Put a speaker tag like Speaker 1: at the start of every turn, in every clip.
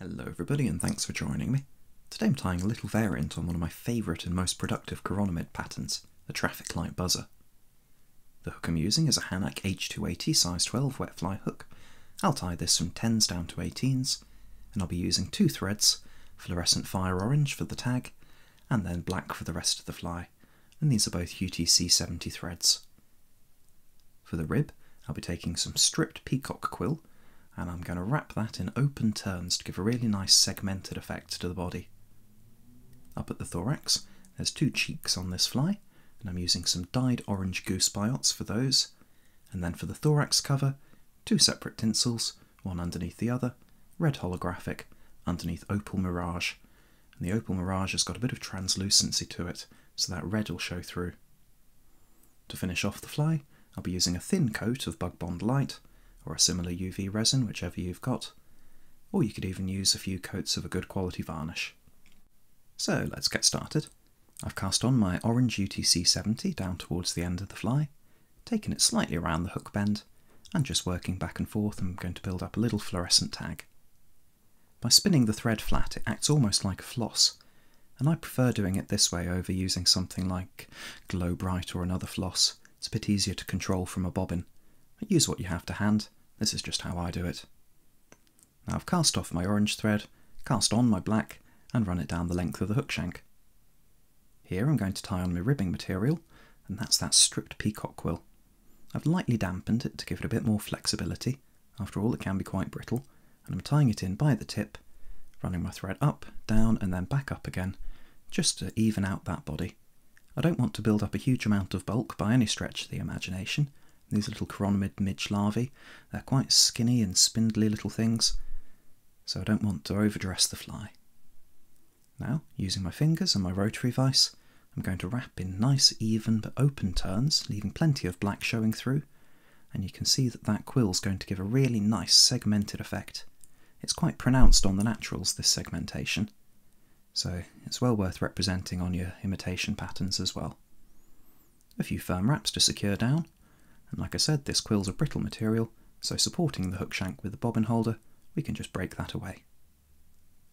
Speaker 1: Hello everybody and thanks for joining me. Today I'm tying a little variant on one of my favourite and most productive chironomid patterns, the traffic light buzzer. The hook I'm using is a Hanak H280 size 12 wet fly hook. I'll tie this from 10s down to 18s, and I'll be using two threads, fluorescent fire orange for the tag, and then black for the rest of the fly, and these are both UTC 70 threads. For the rib, I'll be taking some stripped peacock quill and I'm going to wrap that in open turns to give a really nice segmented effect to the body. Up at the thorax, there's two cheeks on this fly, and I'm using some dyed orange goose biots for those. And then for the thorax cover, two separate tinsels, one underneath the other, red holographic, underneath opal mirage. And the opal mirage has got a bit of translucency to it, so that red will show through. To finish off the fly, I'll be using a thin coat of Bug Bond Light, or a similar UV resin, whichever you've got, or you could even use a few coats of a good quality varnish. So let's get started. I've cast on my orange UTC 70 down towards the end of the fly, taken it slightly around the hook bend, and just working back and forth I'm going to build up a little fluorescent tag. By spinning the thread flat it acts almost like a floss, and I prefer doing it this way over using something like Glo-Brite or another floss. It's a bit easier to control from a bobbin. Use what you have to hand, this is just how I do it. Now I've cast off my orange thread, cast on my black, and run it down the length of the hook shank. Here I'm going to tie on my ribbing material, and that's that stripped peacock quill. I've lightly dampened it to give it a bit more flexibility, after all it can be quite brittle, and I'm tying it in by the tip, running my thread up, down and then back up again, just to even out that body. I don't want to build up a huge amount of bulk by any stretch of the imagination, these little chironomid midge larvae. They're quite skinny and spindly little things, so I don't want to overdress the fly. Now, using my fingers and my rotary vise, I'm going to wrap in nice even but open turns, leaving plenty of black showing through, and you can see that that quill's going to give a really nice segmented effect. It's quite pronounced on the naturals, this segmentation, so it's well worth representing on your imitation patterns as well. A few firm wraps to secure down, and like I said, this quill's a brittle material, so supporting the hook shank with the bobbin holder, we can just break that away.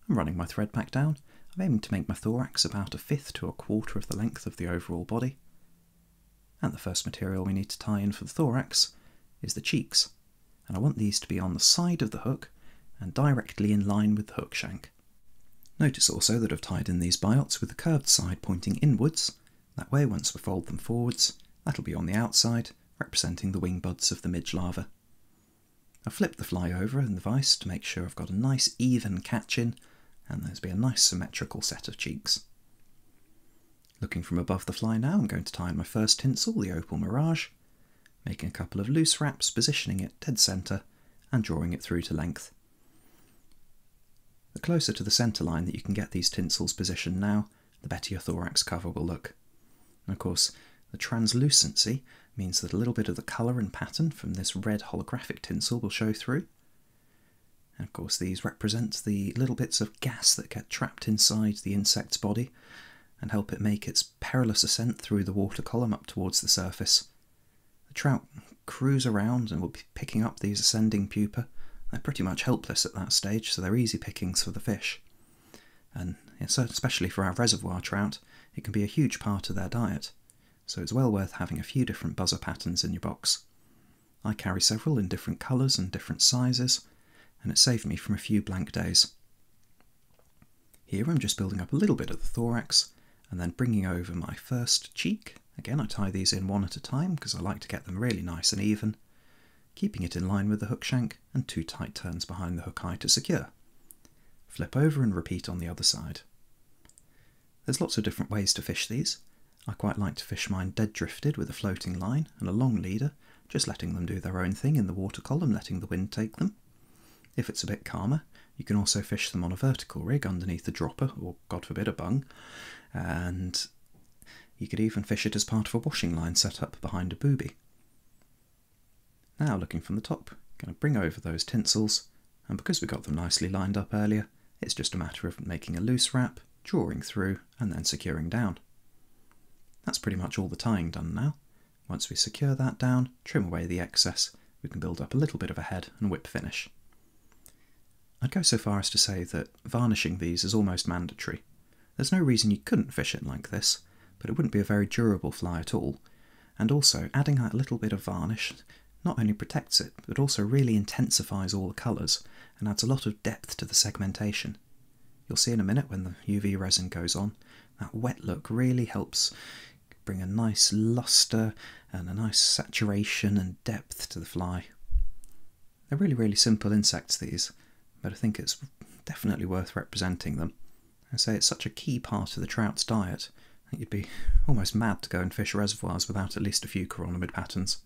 Speaker 1: I'm running my thread back down. I'm aiming to make my thorax about a fifth to a quarter of the length of the overall body. And the first material we need to tie in for the thorax is the cheeks, and I want these to be on the side of the hook and directly in line with the hook shank. Notice also that I've tied in these biots with the curved side pointing inwards. That way, once we fold them forwards, that'll be on the outside, representing the wing buds of the midge larva. I flip the fly over in the vise to make sure I've got a nice even catch in and there's be a nice symmetrical set of cheeks. Looking from above the fly now, I'm going to tie in my first tinsel, the Opal Mirage, making a couple of loose wraps, positioning it dead centre and drawing it through to length. The closer to the centre line that you can get these tinsels positioned now, the better your thorax cover will look. And of course, the translucency means that a little bit of the colour and pattern from this red holographic tinsel will show through. And of course these represent the little bits of gas that get trapped inside the insect's body and help it make its perilous ascent through the water column up towards the surface. The trout cruise around and will be picking up these ascending pupa. They're pretty much helpless at that stage, so they're easy pickings for the fish. And especially for our reservoir trout, it can be a huge part of their diet so it's well worth having a few different buzzer patterns in your box. I carry several in different colours and different sizes, and it saved me from a few blank days. Here I'm just building up a little bit of the thorax, and then bringing over my first cheek. Again, I tie these in one at a time because I like to get them really nice and even, keeping it in line with the hook shank and two tight turns behind the hook eye to secure. Flip over and repeat on the other side. There's lots of different ways to fish these. I quite like to fish mine dead drifted with a floating line and a long leader, just letting them do their own thing in the water column, letting the wind take them. If it's a bit calmer, you can also fish them on a vertical rig underneath a dropper, or God forbid a bung, and you could even fish it as part of a washing line set up behind a booby. Now looking from the top, going to bring over those tinsels, and because we got them nicely lined up earlier, it's just a matter of making a loose wrap, drawing through, and then securing down. That's pretty much all the tying done now. Once we secure that down, trim away the excess, we can build up a little bit of a head and whip finish. I'd go so far as to say that varnishing these is almost mandatory. There's no reason you couldn't fish it like this, but it wouldn't be a very durable fly at all. And also, adding that little bit of varnish not only protects it, but also really intensifies all the colours and adds a lot of depth to the segmentation. You'll see in a minute when the UV resin goes on, that wet look really helps bring a nice luster and a nice saturation and depth to the fly. They're really, really simple insects, these, but I think it's definitely worth representing them. I say it's such a key part of the trout's diet that you'd be almost mad to go and fish reservoirs without at least a few chironomid patterns.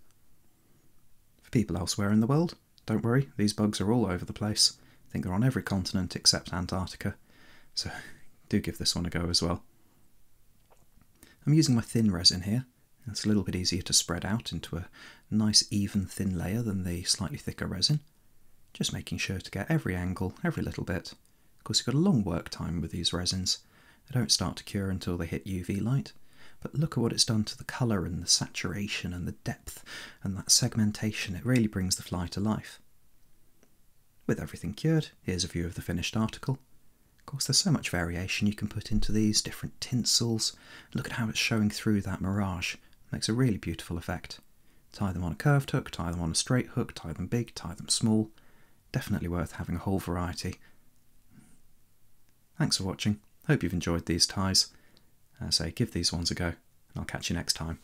Speaker 1: For people elsewhere in the world, don't worry, these bugs are all over the place. I think they're on every continent except Antarctica, so do give this one a go as well. I'm using my thin resin here. It's a little bit easier to spread out into a nice even thin layer than the slightly thicker resin. Just making sure to get every angle, every little bit. Of course you've got a long work time with these resins. They don't start to cure until they hit UV light, but look at what it's done to the colour and the saturation and the depth and that segmentation. It really brings the fly to life. With everything cured, here's a view of the finished article. Of course, there's so much variation you can put into these, different tinsels. Look at how it's showing through that mirage. makes a really beautiful effect. Tie them on a curved hook, tie them on a straight hook, tie them big, tie them small. Definitely worth having a whole variety. Thanks for watching. Hope you've enjoyed these ties. As I say, give these ones a go, and I'll catch you next time.